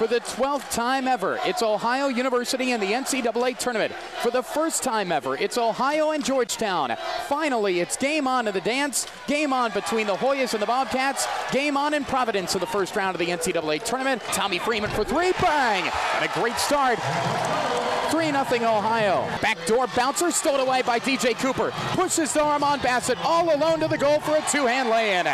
For the 12th time ever, it's Ohio University in the NCAA tournament. For the first time ever, it's Ohio and Georgetown. Finally, it's game on to the dance. Game on between the Hoyas and the Bobcats. Game on in Providence in the first round of the NCAA tournament. Tommy Freeman for three, bang! And a great start. 3 0 Ohio. Backdoor bouncer stolen away by DJ Cooper. Pushes the Armon Bassett all alone to the goal for a two hand lay in.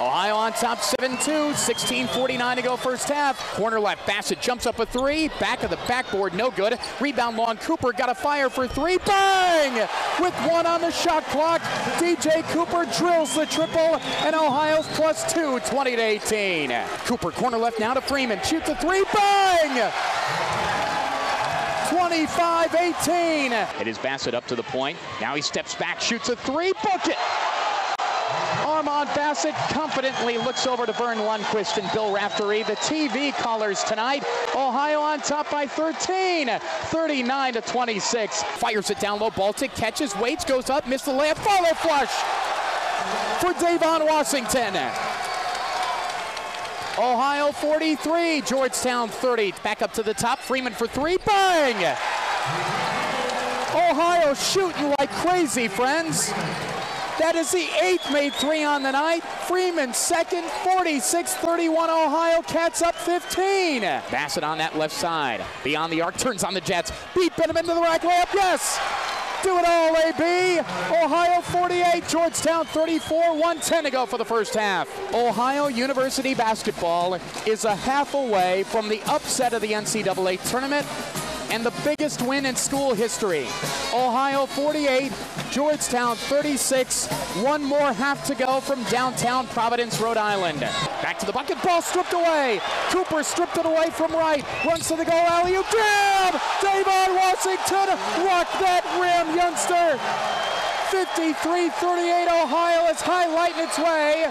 Ohio on top 7-2, 16.49 to go first half. Corner left, Bassett jumps up a three, back of the backboard, no good. Rebound long, Cooper got a fire for three, bang! With one on the shot clock, DJ Cooper drills the triple, and Ohio's plus two, 20 to 18. Cooper corner left now to Freeman, shoots a three, bang! 25-18. It is Bassett up to the point. Now he steps back, shoots a three, book it! Armon Bassett confidently looks over to Verne Lundquist and Bill Raftery. The TV callers tonight. Ohio on top by 13, 39 to 26. Fires it down low. Baltic catches, waits, goes up, missed the layup. Follow flush for Devaughn Washington. Ohio 43, Georgetown 30. Back up to the top. Freeman for three. Bang! Ohio shooting like crazy, friends. That is the eighth made three on the night. Freeman second, 46-31 Ohio. Cats up 15. Bassett on that left side. Beyond the arc, turns on the Jets. Beat Benham into the rack layup, yes! Do it all, AB. Ohio 48, Georgetown 34, 110 to go for the first half. Ohio University basketball is a half away from the upset of the NCAA tournament and the biggest win in school history. Ohio 48, Georgetown 36. One more half to go from downtown Providence, Rhode Island. Back to the bucket, ball stripped away. Cooper stripped it away from right. Runs to the goal, alley oop, jam! Devaughn Washington, rock that rim, youngster. 53-38, Ohio is highlighting its way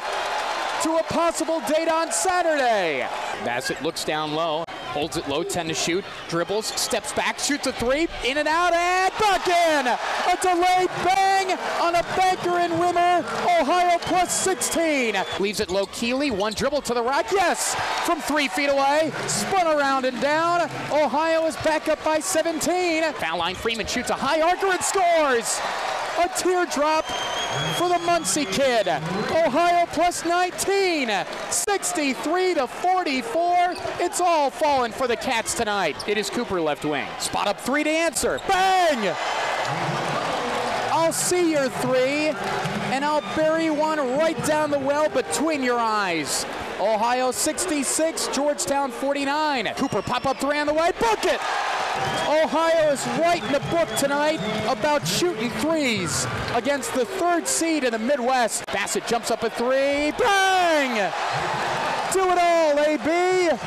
to a possible date on Saturday. Bassett looks down low. Holds it low, 10 to shoot, dribbles, steps back, shoots a three, in and out, and back in! A delayed bang on a banker and rimmer. Ohio plus 16. Leaves it low, Keely, one dribble to the rack, yes! From three feet away, spun around and down. Ohio is back up by 17. Foul line, Freeman shoots a high archer and scores! A teardrop for the Muncie kid. Ohio plus 19, 63 to 44. It's all falling for the Cats tonight. It is Cooper left wing. Spot up three to answer. Bang! I'll see your three, and I'll bury one right down the well between your eyes. Ohio 66, Georgetown 49. Cooper pop up three on the way, book it! Ohio is writing the book tonight about shooting threes against the third seed in the Midwest. Bassett jumps up a three, bang! Do it all, AB!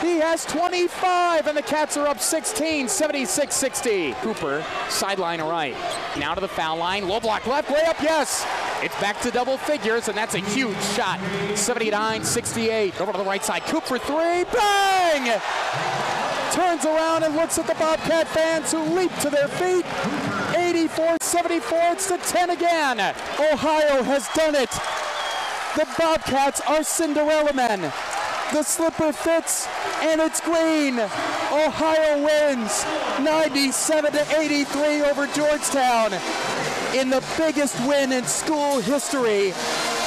He has 25, and the Cats are up 16, 76 60. Cooper, sideline right. Now to the foul line. Low block left, layup, yes. It's back to double figures, and that's a huge shot. 79 68. Over to the right side. Cooper three, bang! Turns around and looks at the Bobcat fans who leap to their feet. 84 74. It's to 10 again. Ohio has done it. The Bobcats are Cinderella men. The slipper fits and it's green. Ohio wins 97 to 83 over Georgetown. In the biggest win in school history,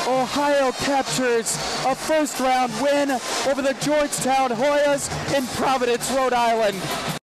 Ohio captures a first round win over the Georgetown Hoyas in Providence, Rhode Island.